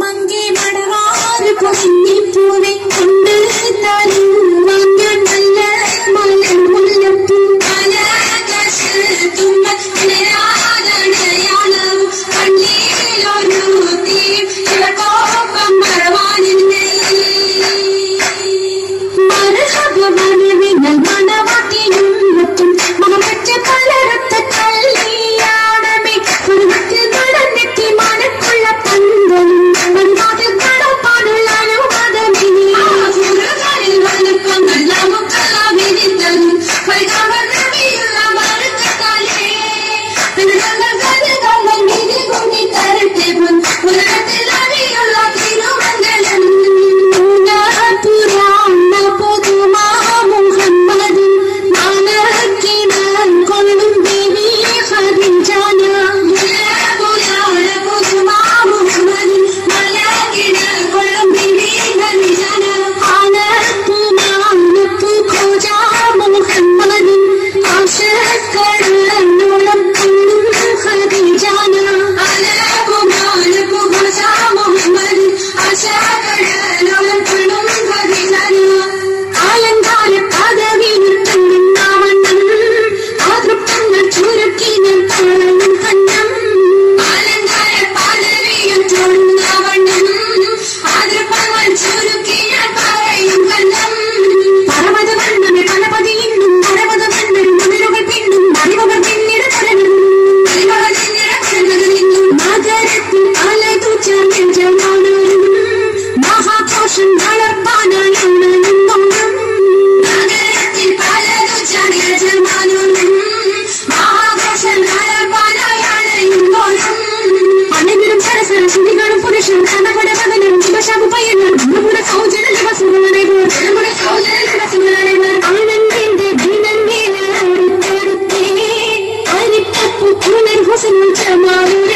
மங்கே மடவாறு பொன்னி பூவே നമ്മുടെ സൗജന ദിവസങ്ങളെ നമ്മുടെ സൗജന ദിവസങ്ങളെ ആനന്ദിന്റെ ദിനമേ അരിപ്പു കുളിർ ഹുസൻ ചമാറേ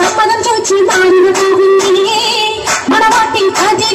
సంపాదించవచ్చు దారిగా ఉంది మన వాటి అదే